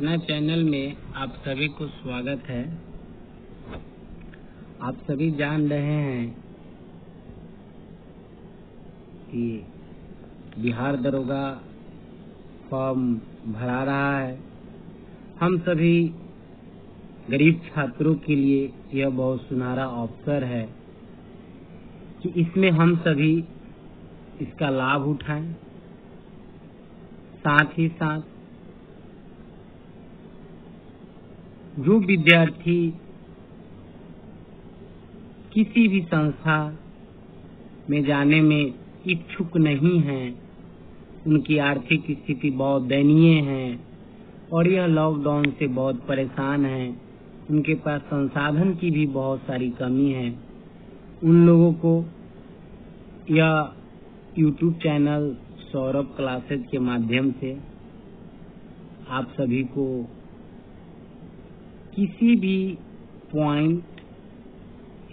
अपना चैनल में आप सभी को स्वागत है। आप सभी जान रहे हैं कि बिहार दरोगा फॉर्म भरा रहा है। हम सभी गरीब छात्रों के लिए यह बहुत सुनहरा अवसर है कि इसमें हम सभी इसका लाभ उठाएँ। साथ ही साथ जो विद्यार्थी किसी भी संस्था में जाने में इच्छुक नहीं हैं, उनकी आर्थिक स्थिति बहुत दयनीय है और यह लॉकडाउन से बहुत परेशान है, उनके पास संसाधन की भी बहुत सारी कमी है। उन लोगों को यह यूट्यूब चैनल सौरभ क्लासेज के माध्यम से आप सभी को किसी भी point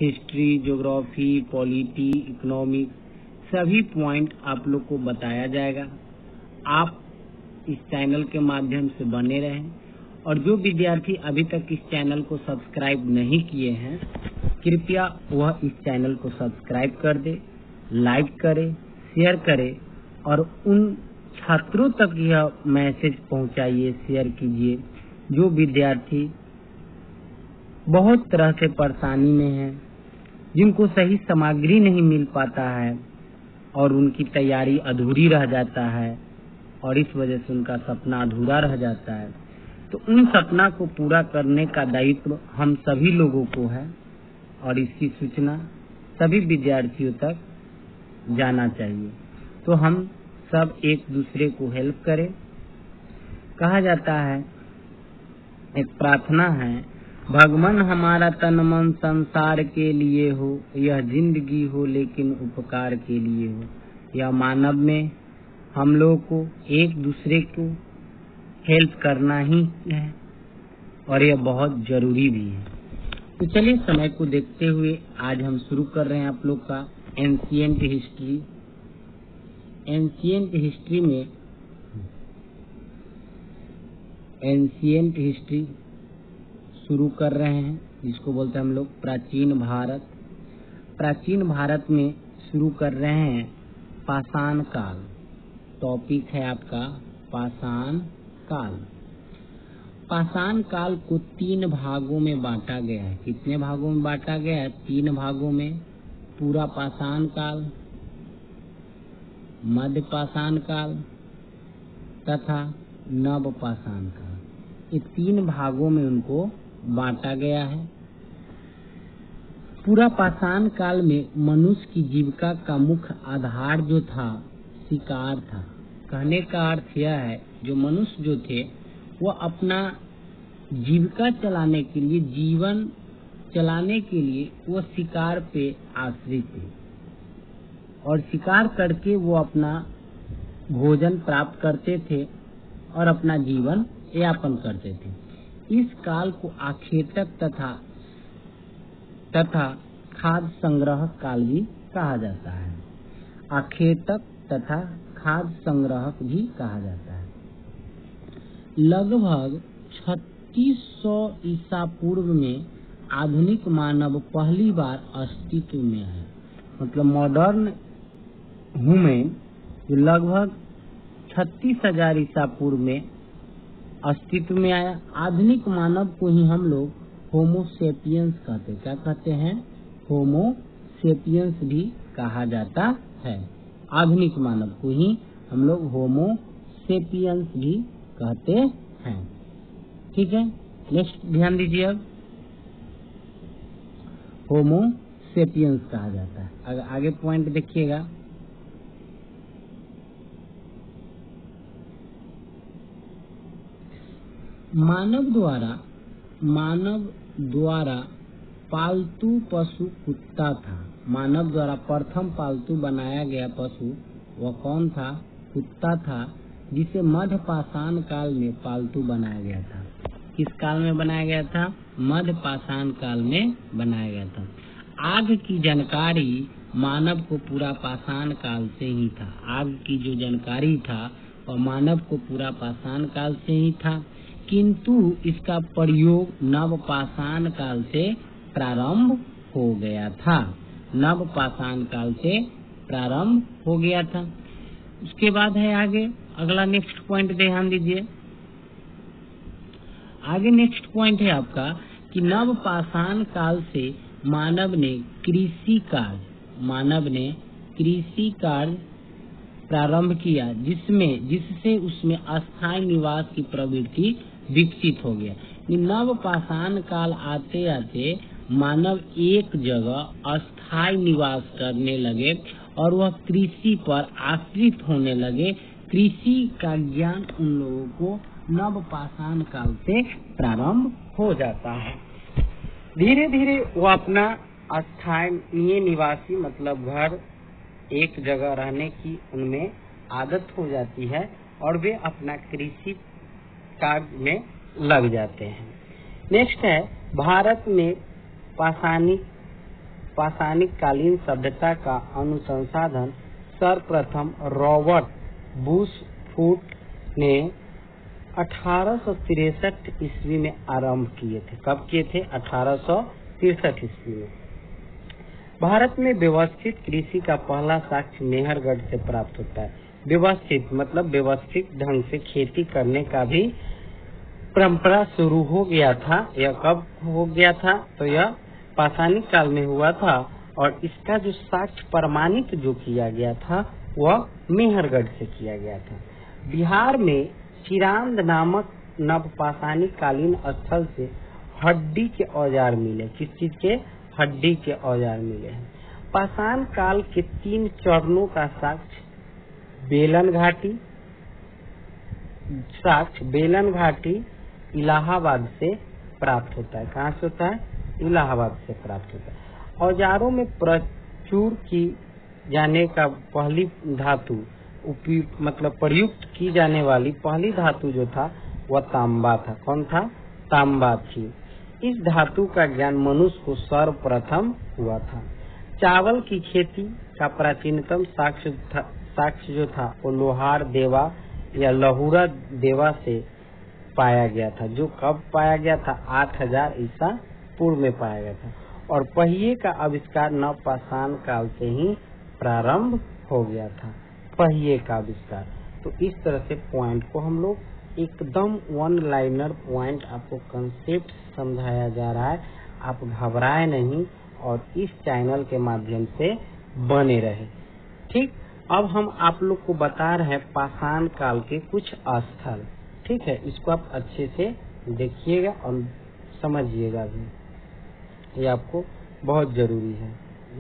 history geography polity economic सभी पॉइंट आप लोग को बताया जाएगा। आप इस चैनल के माध्यम से बने रहें। और जो विद्यार्थी अभी तक इस चैनल को सब्सक्राइब नहीं किए हैं, कृपया वह इस चैनल को सब्सक्राइब कर दे लाइक करे शेयर करे, और उन छात्रों तक यह मैसेज पहुंचाइए शेयर कीजिए, जो विद्यार्थी बहुत तरह से परेशानी में है, जिनको सही सामग्री नहीं मिल पाता है और उनकी तैयारी अधूरी रह जाता है और इस वजह से उनका सपना अधूरा रह जाता है। तो उन सपना को पूरा करने का दायित्व हम सभी लोगों को है और इसकी सूचना सभी विद्यार्थियों तक जाना चाहिए। तो हम सब एक दूसरे को हेल्प करें। कहा जाता है, एक प्रार्थना है भगवान हमारा तन मन संसार के लिए हो, यह ज़िंदगी हो लेकिन उपकार के लिए हो। यह मानव में हम लोग को एक दूसरे को हेल्प करना ही है और यह बहुत ज़रूरी भी है। तो चलिए समय को देखते हुए आज हम शुरू कर रहे हैं आप लोग का एंशियंट हिस्ट्री एंशियंट हिस्ट्री में एंशियंट हिस्ट्री शुरू कर रहे हैं, जिसको बोलते हैं हम लोग प्राचीन भारत। प्राचीन भारत में शुरू कर रहे हैं पाषाण काल। टॉपिक है आपका पाषाण काल। पाषाण काल को तीन भागों में बांटा गया है। कितने भागों में बांटा गया है? तीन भागों में पूरा पाषाण काल, मध्य पाषाण काल तथा नव पाषाण काल। ये तीन भागों में उनको बांटा गया है। पूरा पाषाण काल में मनुष्य की जीविका का मुख्य आधार जो था, शिकार था। कहने का अर्थ यह है, जो मनुष्य जो थे, वो अपना जीविका चलाने के लिए, जीवन चलाने के लिए वो शिकार पे आश्रित थे। और शिकार करके वो अपना भोजन प्राप्त करते थे और अपना जीवन यापन करते थे। इस काल को आखेटक तथा तथा खाद संग्रह काल भी कहा जाता है। आखेटक तथा खाद संग्रह भी कहा जाता है। लगभग छत्तीस सौ ईसा पूर्व में आधुनिक मानव पहली बार अस्तित्व में है। मतलब मॉडर्न ह्यूमन जो लगभग छत्तीस हज़ार ईसा पूर्व में अस्तित्व में आया। आधुनिक मानव को ही हम लोग होमोसेपियंस कहते क्या कहते हैं? होमोसेपियंस भी कहा जाता है। आधुनिक मानव को ही हम लोग होमोसेपियंस भी कहते हैं। ठीक है? नेक्स्ट ध्यान दीजिए अब। होमोसेपियंस कहा जाता है। अगर आगे पॉइंट देखिएगा। मानव द्वारा मानव द्वारा पालतू पशु कुत्ता था। मानव द्वारा प्रथम पालतू बनाया गया पशु वह कौन था? कुत्ता था, जिसे मध्य पाषाण काल में पालतू बनाया गया था। किस काल में बनाया गया था? मध्य पाषाण काल में बनाया गया था। आग की जानकारी मानव को पूरा पाषाण काल से ही था। आग की जो जानकारी था, वह मानव को पूरा पाषाण काल से ही था। किंतु इसका प्रयोग नवपाषाण काल से प्रारंभ हो गया था। नवपाषाण काल से प्रारंभ हो गया था। उसके बाद है आगे। अगला नेक्स्ट पॉइंट ध्यान दीजिए। आगे नेक्स्ट पॉइंट है आपका कि नवपाषाण काल से मानव ने कृषि कार्य मानव ने कृषि कार्य प्रारंभ किया, जिसमें, जिससे उसमें अस्थायी निवास की प्रवृत्ति विकसित हो गया। नव पाषाण काल आते आते मानव एक जगह अस्थायी निवास करने लगे और वह कृषि पर आश्रित होने लगे। कृषि का ज्ञान उन लोगों को नव पाषाण काल से प्रारंभ हो जाता है। धीरे धीरे वो अपना स्थानीय निवासी मतलब घर, एक जगह रहने की उनमें आदत हो जाती है और वे अपना कृषि कार्य में लग जाते हैं। नेक्स्ट है, भारत में पाषाणिक पाषाणिक कालीन सभ्यता का अनुसंसाधन सर्वप्रथम रॉबर्ट बुश फूट ने अठारह ईस्वी में आरंभ किए थे। कब किए थे? अठारह ईस्वी में। भारत में व्यवस्थित कृषि का पहला साक्ष्य मेहरगढ़ से प्राप्त होता है। व्यवस्थित मतलब व्यवस्थित ढंग से खेती करने का भी परंपरा शुरू हो गया था यह कब हो गया था तो यह पाषाणी काल में हुआ था, और इसका जो साक्ष्य प्रमाणित जो किया गया था, वह मेहरगढ़ से किया गया था। बिहार में चिरांद नामक नव पाषाणी कालीन स्थल से हड्डी के औज़ार मिले। किस चीज़ के? हड्डी के औज़ार मिले हैं। पाषाण काल के तीन चरणों का साक्ष्य, बेलन घाटी, साक्ष्य, बेलन घाटी इलाहाबाद से प्राप्त होता है। कहाँ से होता है? इलाहाबाद से प्राप्त होता है। औजारों में प्रचुर की जाने का पहली धातु मतलब प्रयुक्त की जाने वाली पहली धातु जो था, वह तांबा था। कौन था? तांबा थी। इस धातु का ज्ञान मनुष्य को सर्वप्रथम हुआ था। चावल की खेती का प्राचीनतम साक्ष्य साक्ष्य जो था, वो लोहार देवा या लहुरा देवा से पाया गया था। जो कब पाया गया था? आठ हज़ार ईसा पूर्व में पाया गया था। और पहिए का आविष्कार नवपाषाण काल से ही प्रारंभ हो गया था। पहिए का आविष्कार। तो इस तरह से पॉइंट को हम लोग एकदम वन लाइनर पॉइंट आपको कंसेप्ट समझाया जा रहा है। आप घबराए नहीं और इस चैनल के माध्यम से बने रहे। ठीक? अब हम आप लोग को बता रहे हैं पाषाण काल के कुछ स्थल। ठीक है, इसको आप अच्छे से देखिएगा और समझिएगा भी। ये आपको बहुत ज़रूरी है।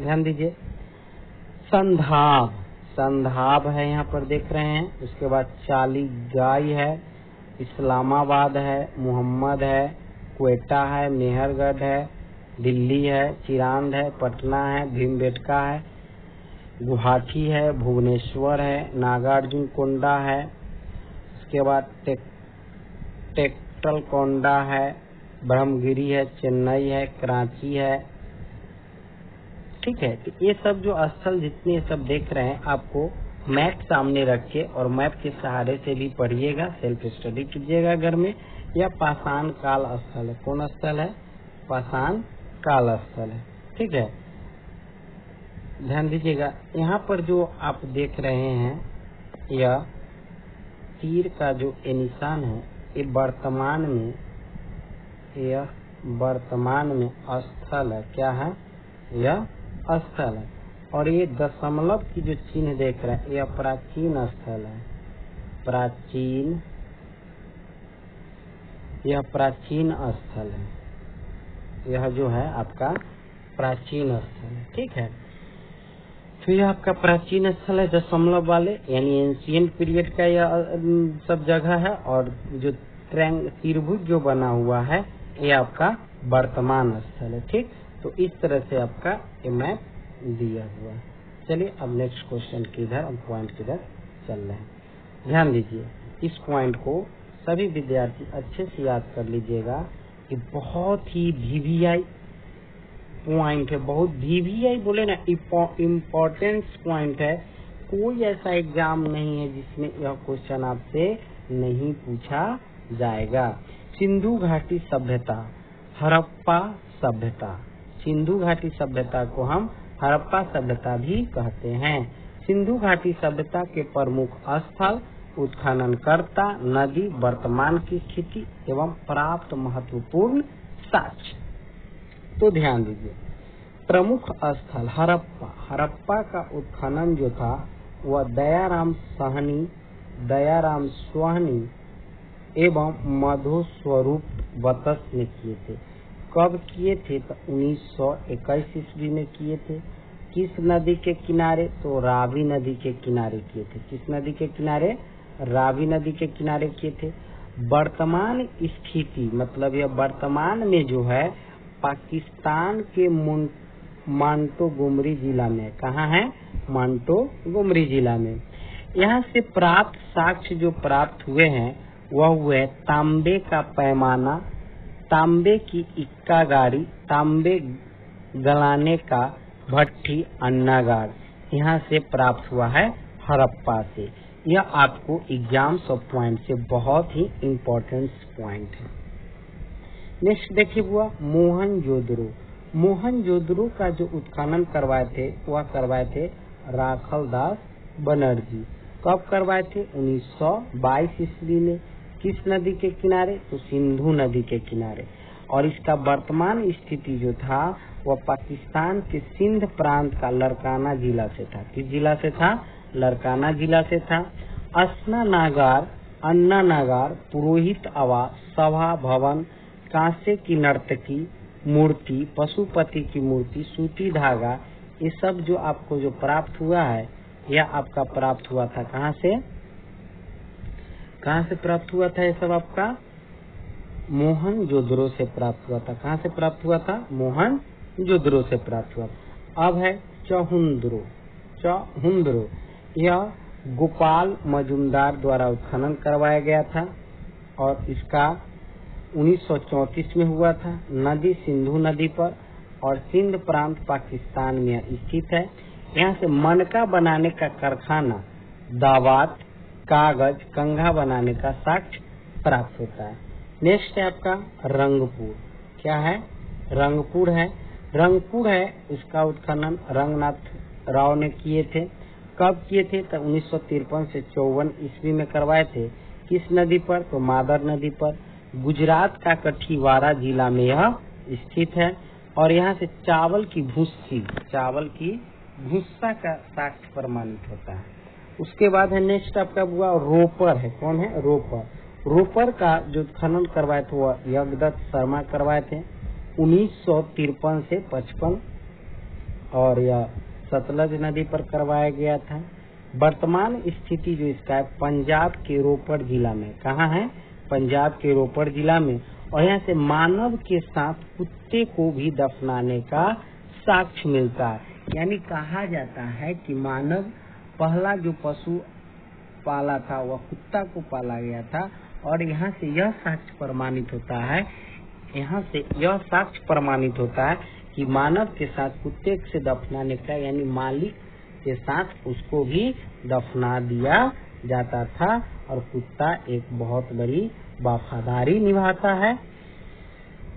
ध्यान दीजिए। संधाब संधाब है, यहाँ पर देख रहे हैं। उसके बाद चाली गाय है, इस्लामाबाद है, मोहम्मद है, क्वेटा है, मेहरगढ़ है, दिल्ली है, चिरांद है, पटना है, भीमबेटका है, गुवाहाटी है, भुवनेश्वर है, नागार्जुन कोंडा है। उसके बाद टेक्टल कोंडा है, ब्रह्मगिरी है, चेन्नई है, कराची है। ठीक है तो ये सब जो स्थल जितने सब देख रहे हैं, आपको मैप सामने रखे और मैप के सहारे से भी पढ़िएगा, सेल्फ स्टडी कीजिएगा घर में। या पाषाण काल स्थल है। कौन स्थल है? पाषाण काल स्थल है। ठीक है, ध्यान दीजिएगा। यहाँ पर जो आप देख रहे हैं, यह तीर का जो निशान है ये वर्तमान में यह वर्तमान में स्थल है। क्या है? यह स्थल है। और ये दशमलव की जो चिन्ह देख रहे हैं यह प्राचीन स्थल है। प्राचीन, यह प्राचीन स्थल है। यह जो है आपका प्राचीन स्थल है। ठीक है? यह आपका प्राचीन स्थल है दशमलव वाले यानी एंशियंट पीरियड का यह सब जगह है, और जो ट्रैंग, त्रिभुज जो बना हुआ है, ये आपका वर्तमान स्थल है, ठीक? तो इस तरह से आपका ये मैप दिया हुआ है। चलिए, अब नेक्स्ट क्वेश्चन किधर हम पॉइंट किधर चल रहे हैं। ध्यान दीजिए, इस पॉइंट को सभी विद्यार्थी अच्छे से याद कर लीजिएगा कि बहुत ही वीवीआई पॉइंट है, बहुत वीवीआई बोले ना इम्पोर्टेंस पॉइंट है। कोई ऐसा एग्ज़ाम नहीं है जिसमें यह क्वेश्चन आपसे नहीं पूछा जाएगा। सिंधु घाटी सभ्यता हड़प्पा सभ्यता। सिंधु घाटी सभ्यता को हम हड़प्पा सभ्यता भी कहते हैं। सिंधु घाटी सभ्यता के प्रमुख स्थल, उत्खननकर्ता, नदी, वर्तमान की स्थिति एवं प्राप्त महत्वपूर्ण साक्ष्य। तो ध्यान दीजिए। प्रमुख स्थल, हरप्पा। हरप्पा का उत्खनन जो था, वह दयाराम सहनी, दयाराम सोहनी एवं मधु स्वरूप वतस ने किए थे। कब किए थे? तो उन्नीस सौ इक्कीस ईस्वी में किए थे। किस नदी के किनारे? तो रावी नदी के किनारे किए थे। किस नदी के किनारे? रावी नदी के किनारे किए थे। वर्तमान स्थिति मतलब यह वर्तमान में जो है पाकिस्तान के मांटो गुमरी जिला में। कहा है? मांटो गुमरी जिला में। यहाँ से प्राप्त साक्ष्य जो प्राप्त हुए हैं, वह हुए तांबे का पैमाना, तांबे की इक्का गाड़ी, तांबे गलाने का भट्टी अन्नागार। यहाँ से प्राप्त हुआ है हरप्पा से। यह आपको एग्ज़ाम ऑफ़ पॉइंट से बहुत ही इम्पोर्टेंट पॉइंट है। नेक्स्ट देखिए हुआ मोहन जोदड़ो। मोहन जोदड़ो का जो उत्खनन करवाए थे, वह करवाए थे राखल दास बनर्जी। कब करवाए थे? 1922 ईस्वी में। किस नदी के किनारे? तो सिंधु नदी के किनारे। और इसका वर्तमान स्थिति जो था, वह पाकिस्तान के सिंध प्रांत का लड़काना जिला से था। किस जिला से था? लड़काना जिला से था। असना नागार अन्ना नागार पुरोहित आवास सभा, भवन कांसे की नर्तकी मूर्ति, पशुपति की मूर्ति, सूती धागा, ये सब जो आपको जो प्राप्त हुआ है, यह आपका प्राप्त हुआ था कहाँ से? कहाँ से प्राप्त हुआ था ये सब आपका? मोहन जोधरो से प्राप्त हुआ था। कहाँ से प्राप्त हुआ था? मोहन जोधरो से प्राप्त हुआ अब है चहुंद्रो। चहुंद्रो। यह गोपाल मजुमदार द्वारा उत्खनन करवाया गया था और इसका 1934 में हुआ था। नदी सिंधु नदी पर और सिंध प्रांत पाकिस्तान में स्थित है। यहाँ से मनका बनाने का कारखाना, दावात, कागज़, कंघा बनाने का साक्ष्य प्राप्त होता है। नेक्स्ट है आपका रंगपुर। क्या है? रंगपुर है। रंगपुर है इसका उत्खनन रंगनाथ राव ने किए थे। कब किए थे? तो उन्नीस से चौवन ईस्वी में करवाए थे। किस नदी पर? तो मादर नदी पर। गुजरात का कठीवारा जिला में यह स्थित है और यहाँ से चावल की भूसी, चावल की भूसा का साक्ष्य प्रमाणित होता है। उसके बाद है नेक्स्ट आपका हुआ रोपर है। कौन है? रोपर। रोपर का जो खनन करवाए थे, वो यज्ञदत्त शर्मा करवाए थे। उन्नीस से पचपन और यह सतलज नदी पर करवाया गया था। वर्तमान स्थिति जो इसका है, पंजाब के रोपड़ जिला में। कहाँ है? पंजाब के रोपड़ जिला में और यहाँ से मानव के साथ कुत्ते को भी दफनाने का साक्ष्य मिलता है। यानी कहा जाता है कि मानव पहला जो पशु पाला था, वह कुत्ता को पाला गया था और यहाँ से यह साक्ष्य प्रमाणित होता है, यहाँ से यह साक्ष्य प्रमाणित होता है कि मानव के साथ कुत्ते से दफनाने का, यानी मालिक के साथ उसको भी दफना दिया जाता था। और कुत्ता एक बहुत बड़ी वफादारी निभाता है।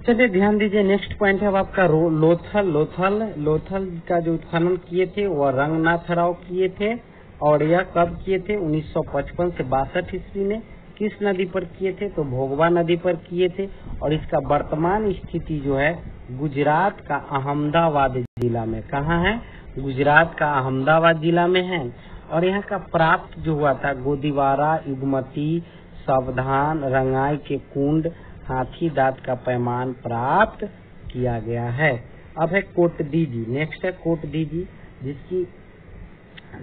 चलिए ध्यान दीजिए नेक्स्ट पॉइंट है आपका लोथल लोथल लोथल का जो उत्खनन किए थे वह रंगनाथ राव किए थे और यह कब किए थे? 1955 से बासठ ईस्वी में। किस नदी पर किए थे? तो भोगवा नदी पर किए थे। और इसका वर्तमान स्थिति जो है, गुजरात का अहमदाबाद जिला में। कहा है? गुजरात का अहमदाबाद जिला में है। और यहाँ का प्राप्त जो हुआ था, गोदीवारा, युगमती, सावधान, रंगाई के कुंड, हाथी दांत का पैमान प्राप्त किया गया है। अब है कोट दीजी नेक्स्ट है कोट दीजी जिसकी,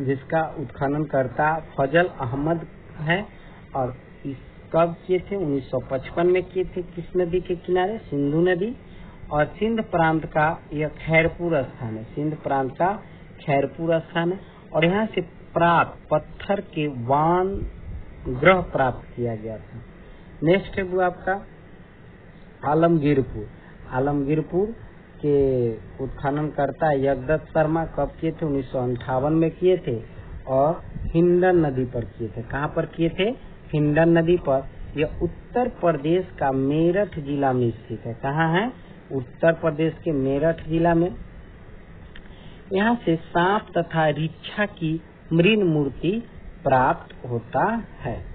जिसका उत्खनन करता फजल अहमद है और इस कब किए थे? 1955 में किए थे। किस नदी के किनारे? सिंधु नदी। और सिंध प्रांत का यह खैरपुर स्थान है। सिंध प्रांत का खैरपुर स्थान है। और यहाँ से प्राप्त पत्थर के वान ग्रह प्राप्त किया गया था। नेक्स्ट है वो आपका आलमगीरपुर। आलमगीरपुर के उत्खनन करता यज्ञदत्त शर्मा कब किए थे? उन्नीस में किए थे और हिंडन नदी पर किए थे। कहाँ पर किए थे? हिंडन नदी पर। यह उत्तर प्रदेश का मेरठ जिला में स्थित है। कहाँ है? उत्तर प्रदेश के मेरठ जिला में। यहाँ से सांप तथा रिक्छा की मृन मूर्ति प्राप्त होता है।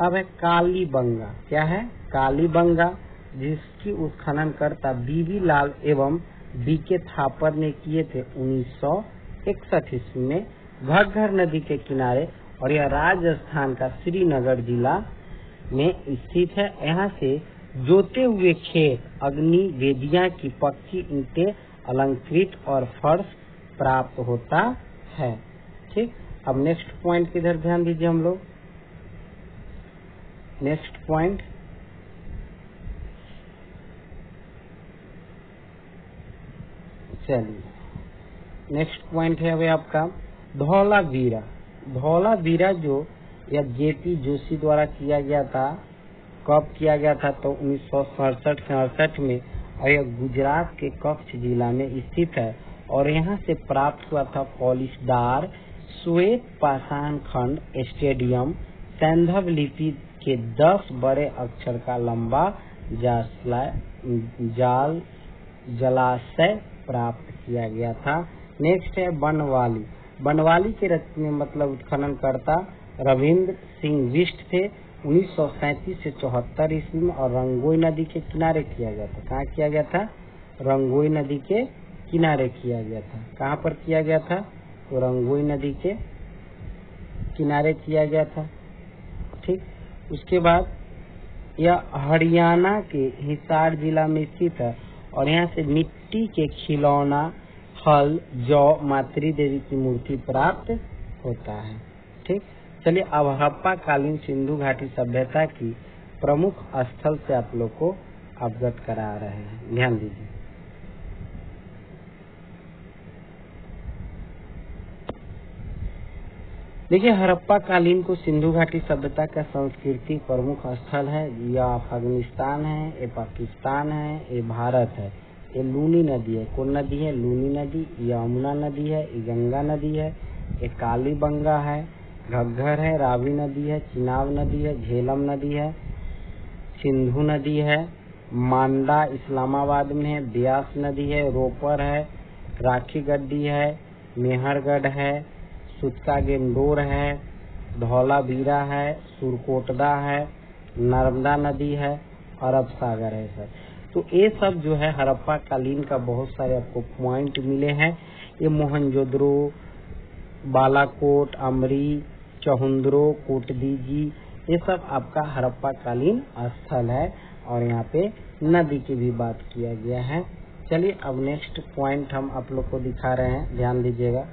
अब है काली बंगा क्या है? काली बंगा जिसकी उत्खनन करता बीबी लाल एवं बी के थापर ने किए थे उन्नीस सौ इकसठ ईस्वी में। घग्घर नदी के किनारे और यह राजस्थान का श्रीनगर जिला में स्थित है। यहाँ से जोते हुए खेत, अग्नि, वेदिया की पक्की ईंटे अलंकृत और फर्श प्राप्त होता है। ठीक अब नेक्स्ट पॉइंट किधर ध्यान दीजिए हम लोग। नेक्स्ट पॉइंट चलिए। नेक्स्ट पॉइंट है अभी आपका। धौला वीरा धौला वीरा जो या जेपी जोशी द्वारा किया गया था, कब किया गया था तो उन्नीस सौ सड़सठ में और यह गुजरात के कच्छ जिला में स्थित है। और यहाँ से प्राप्त हुआ था पॉलिशदार श्वेत पाषाण खंड स्टेडियम सैंधव लिपि के दस बड़े अक्षर का लंबा जाल, जलाशय प्राप्त किया गया था। नेक्स्ट है बनवाली। बनवाली के रचने मतलब उत्खनन करता रविंद्र सिंह विष्ट थे। उन्नीस से चौहत्तर ईस्वी में और रंगोई नदी के किनारे किया गया था। कहाँ किया गया था? रंगोई नदी के किनारे किया गया था। कहाँ पर किया गया था? तो रंगोई नदी के किनारे किया गया था। ठीक? उसके बाद यह हरियाणा के हिसार जिला में स्थित है और यहाँ से मिट्टी के खिलौना, हल, जौ, मातृ देवी की मूर्ति प्राप्त होता है। ठीक? चलिए, अब हड़प्पा कालीन सिंधु घाटी सभ्यता की प्रमुख स्थल से आप लोग को अवगत करा रहे हैं। ध्यान दीजिए। देखिए हड़प्पा कालीन को सिंधु घाटी सभ्यता का संस्कृति प्रमुख स्थल है। यह अफ़गानिस्तान है, ये पाकिस्तान है, ये भारत है। ये लूनी नदी है। कौन नदी है? लूनी नदी ये यमुना नदी है, ये गंगा नदी है, ये काली बंगा है, घग्घर है, रावी नदी है, चिनाब नदी है, झेलम नदी है, सिंधु नदी है, मांडा इस्लामाबाद में है, ब्यास नदी है, रोपर है राखी गड्डी है, मेहरगढ़ है सुचका गेंदोर है धौलावीरा है, सुरकोटदा है, नर्मदा नदी है, अरब सागर है सर। तो ये सब जो है हड़प्पा कालीन का बहुत सारे आपको पॉइंट मिले हैं। ये मोहनजोदड़ो, बालाकोट, अमरी, चहुंद्रो, कोटदीजी, ये सब आपका हड़प्पा कालीन स्थल है और यहाँ पे नदी की भी बात किया गया है। चलिए अब नेक्स्ट पॉइंट हम आप लोग को दिखा रहे हैं। ध्यान दीजिएगा।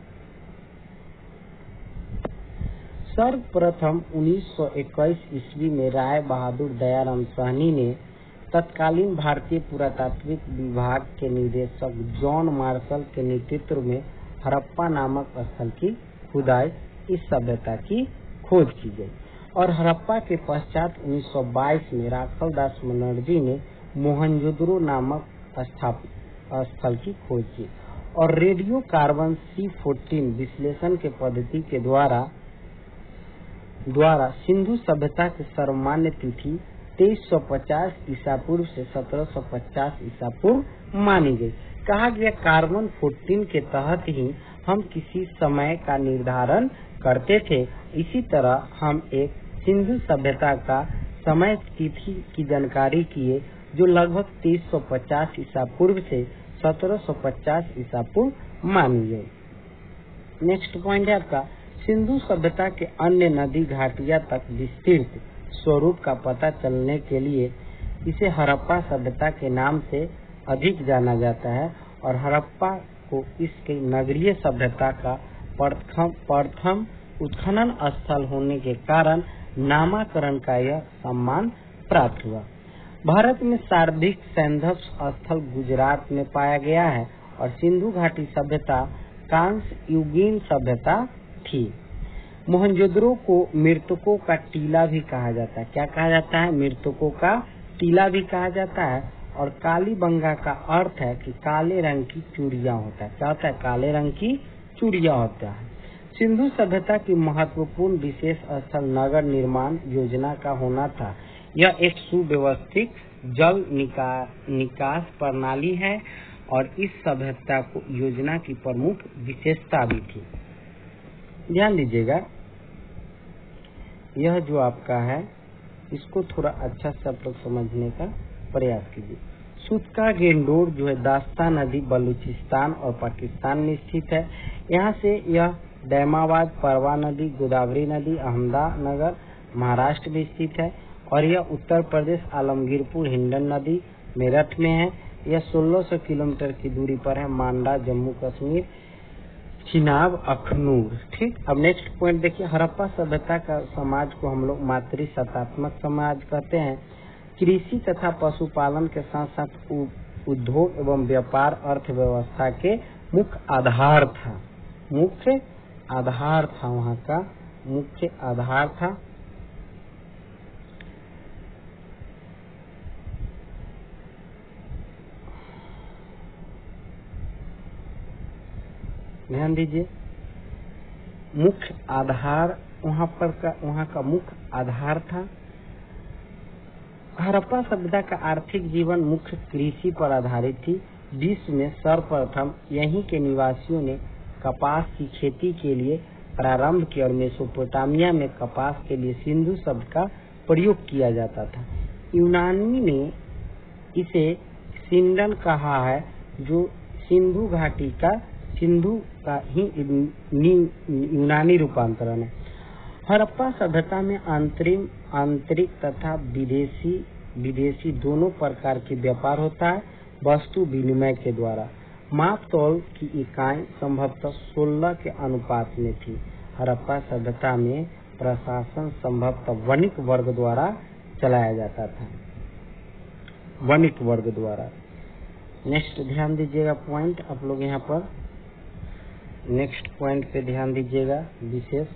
सर्वप्रथम 1921 ईस्वी में राय बहादुर दयाराम सहनी ने तत्कालीन भारतीय पुरातात्विक विभाग के निदेशक जॉन मार्शल के नेतृत्व में हड़प्पा नामक स्थल की खुदाई इस सभ्यता की खोज की गई। और हड़प्पा के पश्चात 1922 में राखल दास बनर्जी ने मोहनजोदड़ो नामक स्थल की खोज की। और रेडियो कार्बन सी फोर्टीन विश्लेषण के पद्धति के द्वारा द्वारा सिंधु सभ्यता की सर्वमान्य तिथि 2350 ईसा पूर्व से 1750 ईसा पूर्व मानी गई। कहा गया कार्बन 14 के तहत ही हम किसी समय का निर्धारण करते थे। इसी तरह हम एक सिंधु सभ्यता का समय तिथि की जानकारी किए, जो लगभग 2350 ईसा पूर्व से 1750 ईसा पूर्व मानी गई। नेक्स्ट पॉइंट है आपका। सिंधु सभ्यता के अन्य नदी घाटिया तक विस्तृत स्वरूप का पता चलने के लिए इसे हड़प्पा सभ्यता के नाम से अधिक जाना जाता है और हड़प्पा को इसके नगरीय सभ्यता का प्रथम प्रथम उत्खनन स्थल होने के कारण नामाकरण का यह सम्मान प्राप्त हुआ। भारत में सार्धिक सैंधव स्थल गुजरात में पाया गया है और सिंधु घाटी सभ्यता कांस युगीन सभ्यता थी। मोहनजोदड़ो को मृतकों का टीला भी कहा जाता है। क्या कहा जाता है? मृतकों का टीला भी कहा जाता है और काली बंगा का अर्थ है कि काले रंग की चूड़िया होता है। क्या होता है? काले रंग की चूड़िया होता है। सिंधु सभ्यता की महत्वपूर्ण विशेष स्थल नगर निर्माण योजना का होना था। यह एक सुव्यवस्थित जल निका, निकास प्रणाली है और इस सभ्यता को योजना की प्रमुख विशेषता भी थी। ध्यान दीजिएगा। यह जो आपका है, इसको थोड़ा अच्छा लोग समझने का प्रयास कीजिए। सुतका गेंडोर जो है दास्ता नदी बलूचिस्तान और पाकिस्तान में स्थित है। यहाँ से यह दैमाबाद परवा नदी, गोदावरी नदी, अहमदानगर, महाराष्ट्र में स्थित है और यह उत्तर प्रदेश, आलमगीरपुर, हिंडन नदी, मेरठ में है। यह 1600 किलोमीटर की दूरी पर है, मांडा, जम्मू कश्मीर। चिनाब अखनूर। ठीक, अब नेक्स्ट पॉइंट देखिए, हरप्पा सभ्यता का समाज को हम लोग मातृ सत्तात्मक समाज कहते हैं। कृषि तथा पशुपालन के साथ साथ उद्योग एवं व्यापार अर्थव्यवस्था के मुख्य आधार था। मुख्य आधार था वहाँ का, मुख्य आधार था। ध्यान दीजिए। मुख्य आधार वहाँ पर का, वहाँ का मुख्य आधार था। हड़प्पा सभ्यता का आर्थिक जीवन मुख्य कृषि पर आधारित थी। विश्व में सर्वप्रथम यहीं के निवासियों ने कपास की खेती के लिए प्रारंभ किया और मेसोपोटामिया में कपास के लिए सिंधु शब्द का प्रयोग किया जाता था। यूनानी ने इसे सिंडन कहा है, जो सिंधु घाटी का सिंधु का ही यूनानी रूपांतरण है। हड़प्पा सभ्यता में अंतरिम, आंतरिक तथा विदेशी विदेशी दोनों प्रकार के व्यापार होता है, वस्तु विनिमय के द्वारा। माप तौल की इकाई संभवतः सोलह के अनुपात में थी। हड़प्पा सभ्यता में प्रशासन संभवतः वणिक वर्ग द्वारा चलाया जाता था। वणिक वर्ग द्वारा। नेक्स्ट ध्यान दीजिएगा पॉइंट। आप लोग यहाँ पर नेक्स्ट पॉइंट पे ध्यान दीजिएगा, विशेष।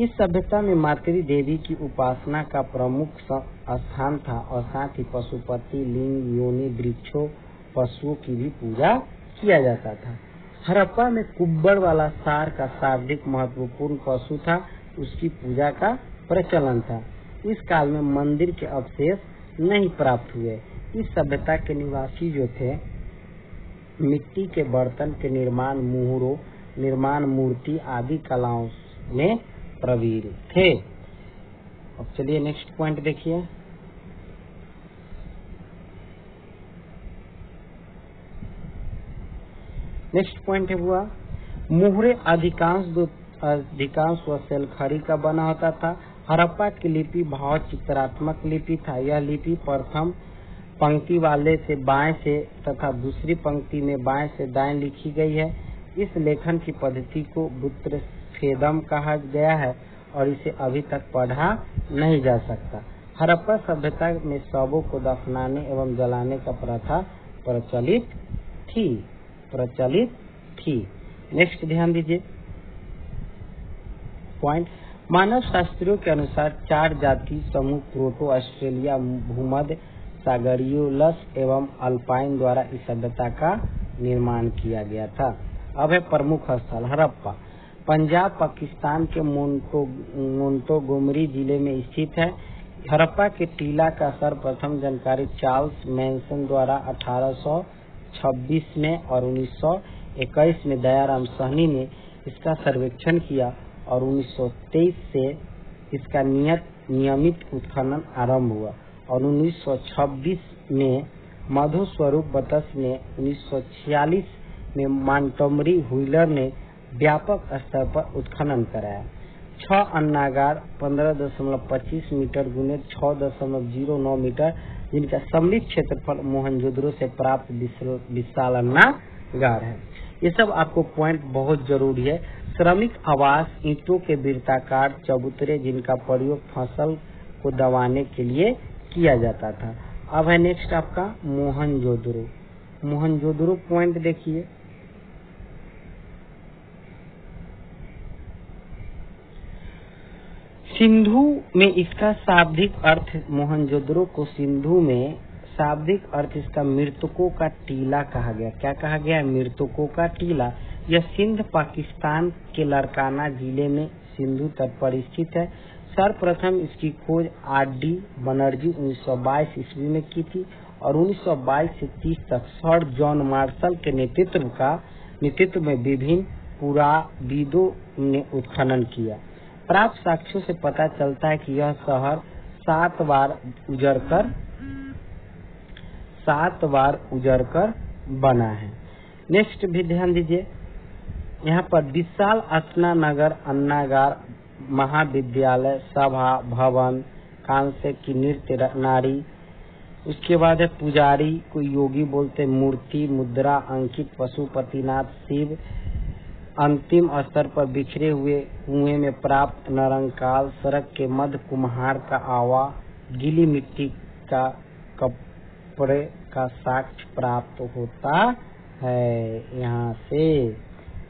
इस सभ्यता में मातृ देवी की उपासना का प्रमुख स्थान था और साथ ही पशुपति, लिंग, योनि, वृक्षों, पशुओं की भी पूजा किया जाता था। हरप्पा में कुब्बड़ वाला सार का शाब्दिक महत्वपूर्ण पशु था, उसकी पूजा का प्रचलन था। इस काल में मंदिर के अवशेष नहीं प्राप्त हुए। इस सभ्यता के निवासी जो थे मिट्टी के बर्तन के निर्माण मुहरों निर्माण मूर्ति आदि कलाओं में प्रवीण थे। अब चलिए नेक्स्ट पॉइंट देखिए। नेक्स्ट पॉइंट हुआ मुहरे अधिकांश अधिकांश खड़ी का बना होता था। हड़प्पा की लिपि भाव चित्रात्मक लिपि था। यह लिपि प्रथम पंक्ति वाले से बाएँ से तथा दूसरी पंक्ति में बाएँ से दाएँ लिखी गई है। इस लेखन की पद्धति को बुत्र छेदम कहा गया है और इसे अभी तक पढ़ा नहीं जा सकता। हड़प्पा सभ्यता में शवों को दफनाने एवं जलाने का प्रथा प्रचलित थी। प्रचलित थी। नेक्स्ट ध्यान दीजिए। पॉइंट मानव शास्त्रियों के अनुसार चार जाति समूह, प्रोटो, ऑस्ट्रेलिया, भूमध्य सागरियोलस एवं अल्पाइन द्वारा इस सभ्यता का निर्माण किया गया था। अब है प्रमुख स्थल हरप्पा पंजाब, पाकिस्तान के मोन्टोगोमरी ज़िले में स्थित है। हरप्पा के टीला का सर्वप्रथम जानकारी चार्ल्स मैंसन द्वारा 1826 में और 1921 में दयाराम सहनी ने इसका सर्वेक्षण किया और 1923 से इसका नियत, नियमित उत्खनन आरंभ हुआ। और 1926 में मधु स्वरूप बतस ने 1946 में मांटोमरी हुईलर ने व्यापक स्तर पर उत्खनन कराया। छह अन्नागार 15.25 मीटर गुने 6.09 मीटर, जिनका सम्मिलित क्षेत्रफल मोहनजोदड़ो से प्राप्त विशाल अन्नागार है। ये सब आपको पॉइंट बहुत ज़रूरी है। श्रमिक आवास, ईंटों के वृत्ताकार चबूतरे जिनका प्रयोग फ़सल को दबाने के लिए किया जाता था। अब है नेक्स्ट आपका मोहनजोदड़ो। मोहनजोदड़ो पॉइंट देखिए। सिंधु में इसका शाब्दिक अर्थ मोहन मोहनजोदड़ो को सिंधु में शाब्दिक अर्थ इसका मृतकों का टीला कहा गया। क्या कहा गया? मृतकों का टीला। यह सिंध पाकिस्तान के लड़काना ज़िले में सिंधु तट पर स्थित है। सर्वप्रथम इसकी खोज आर डी बनर्जी 1922 ईस्वी में की थी और 1922 से 30 तक सर जॉन मार्शल के नेतृत्व का नेतृत्व में विभिन्न पुराविदों ने उत्खनन किया। प्राप्त साक्ष्यों से पता चलता है कि यह शहर सात बार उजड़कर सात बार उजड़कर बना है। नेक्स्ट भी ध्यान दीजिए। यहाँ पर विशाल अस्ना नगर अन्नागार महाविद्यालय, सभा, भवन कांसे की नृत्य नारी। उसके बाद है पुजारी को योगी बोलते मूर्ति, मुद्रा, अंकित, पशुपतिनाथ, शिव। अंतिम स्तर पर बिखरे हुए, कुएँ में प्राप्त नरंकाल, सड़क के मध्य कुम्हार का आवा, गीली मिट्टी का कपड़े का साक्ष प्राप्त होता है। यहाँ से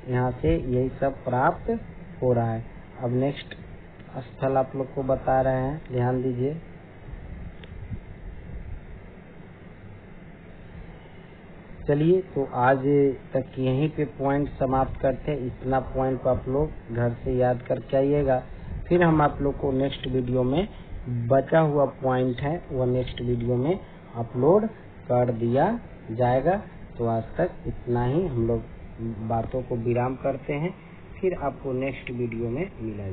यहाँ से यही सब प्राप्त हो रहा है। अब नेक्स्ट स्थल आप लोग को बता रहे हैं। ध्यान दीजिए। चलिए तो आज तक यहीं पे पॉइंट समाप्त करते हैं। इतना पॉइंट आप लोग घर से याद करके आइएगा। फिर हम आप लोग को नेक्स्ट वीडियो में बचा हुआ पॉइंट है, वो नेक्स्ट वीडियो में अपलोड कर दिया जाएगा। तो आज तक इतना ही। हम लोग बातों को विराम करते हैं। फिर आपको नेक्स्ट वीडियो में मिला